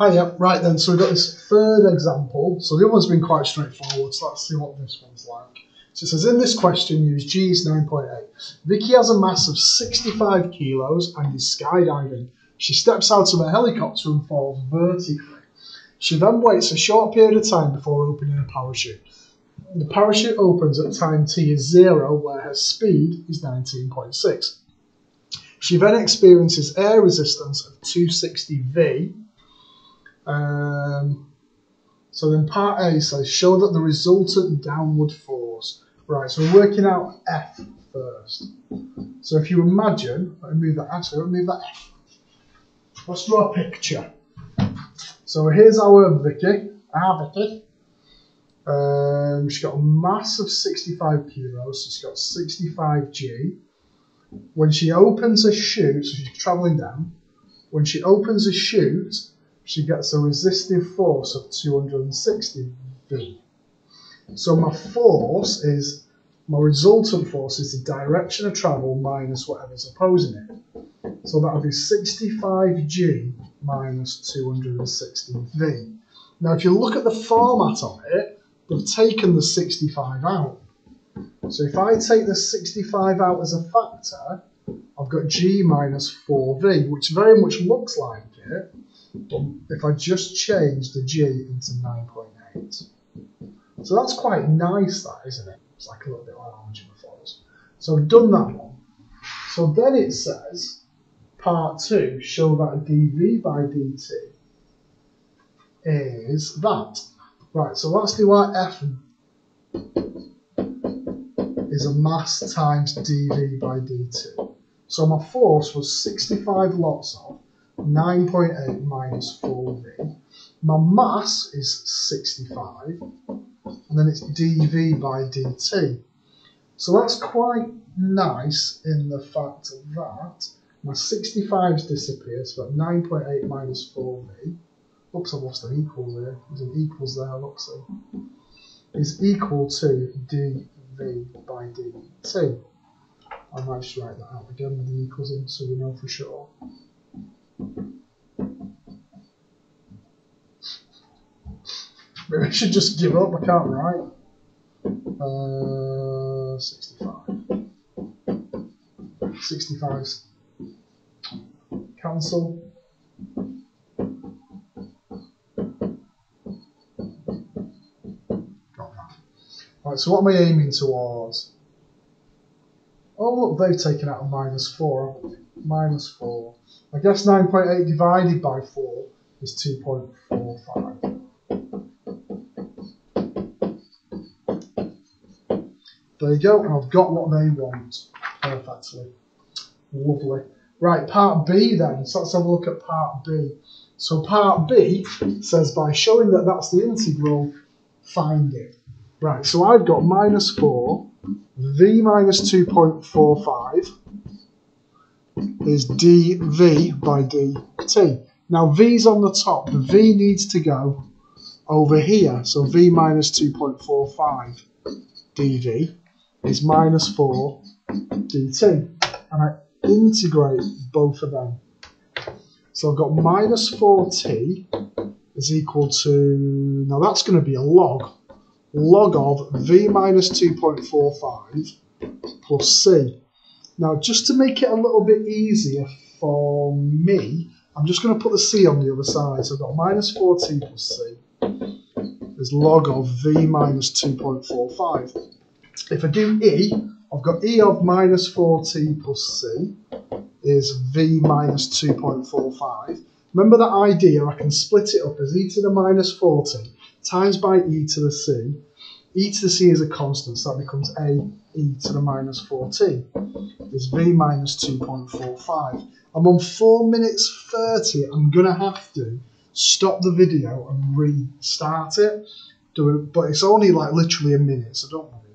Hiya, right then, so we've got this third example. So the other one's been quite straightforward, so let's see what this one's like. So it says, in this question, use G is 9.8. Vicky has a mass of 65 kilos and is skydiving. She steps out of a helicopter and falls vertically. She then waits a short period of time before opening a parachute. The parachute opens at time t is 0, where her speed is 19.6. She then experiences air resistance of 260 V. Um, so then part A says show that the resultant downward force. Right, so we're working out F first. So if you imagine, let me move that, actually, let me move that F. Let's draw a picture. So here's our Vicky. Ah, Vicky. Um, she's got a mass of 65 kilos, so she's got 65 G. When she opens a chute, so she's travelling down, when she opens a chute, she gets a resistive force of 260 V. So my force is, my resultant force is the direction of travel minus whatever's opposing it. So that would be 65G minus 260V. Now if you look at the format of it, they've taken the 65 out. So if I take the 65 out as a factor, I've got G minus 4V, which very much looks like it, if I just change the G into 9.8. So that's quite nice, that, isn't it? It's like a little bit like algebra for us. So I've done that one. So then it says, part two, show that dv by dt is that. Right, so let's do our F is a mass times dv by dt. So my force was 65 lots of 9.8 minus 4v. My mass is 65, and then it's dv by dt. So that's quite nice in the fact that my 65's disappear, so 9.8 minus 4v. Oops, I've lost an equal there. There's an equals there, look, see. Is equal to dv by dt. I might just write that out again with the equals in so we know for sure. Maybe I should just give up, I can't write. Uh, 65. 65's cancel. Right, so what am I aiming towards? Oh look, they've taken out a minus 4, Minus 4. I guess 9.8 divided by 4 is 2.45. There you go, and I've got what they want perfectly. Lovely. Right, part B then. So let's have a look at part B. So part B says by showing that that's the integral, find it. Right, so I've got minus 4, v minus 2.45 is dv by dt. Now v's on the top, the v needs to go over here, so v minus 2.45 dv is minus 4 dt. And I integrate both of them. So I've got minus 4t is equal to, now that's going to be a log, log of v minus 2.45 plus c. Now just to make it a little bit easier for me, I'm just going to put the c on the other side. So I've got minus 4t plus c is log of v minus 2.45. If I do e, I've got e of minus 4t plus c is v minus 2.45. Remember that idea, I can split it up as e to the minus 40 times by e to the c. e to the c is a constant, so that becomes a e to the minus 4t is v minus 2.45. I'm on 4 minutes 30. I'm going to have to stop the video and restart it. Do it, but it's only like literally a minute, so don't worry.